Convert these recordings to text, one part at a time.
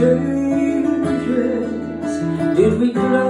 Changes. Did we cry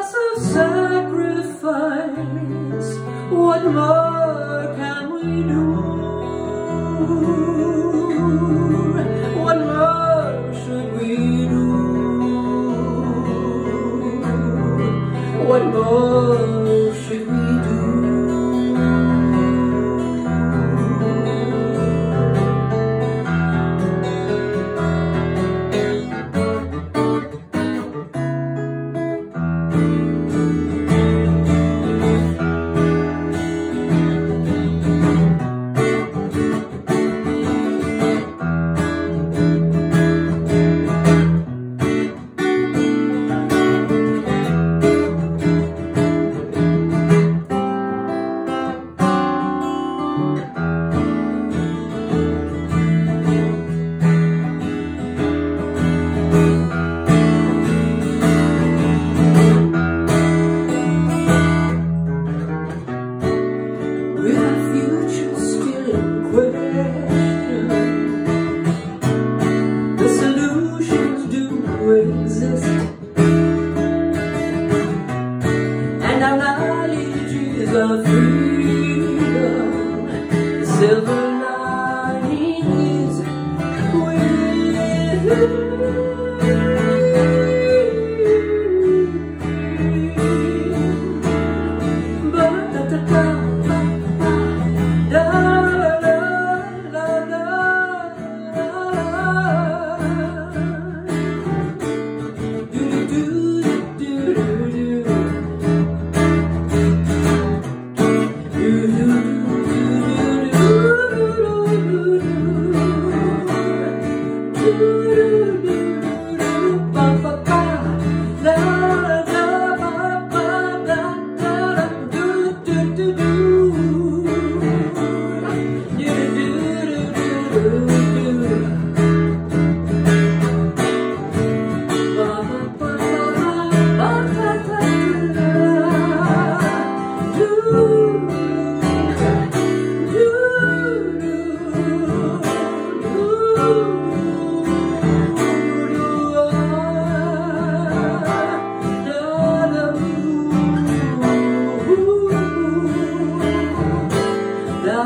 more can we do? What more should we do? What more should we do? silver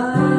I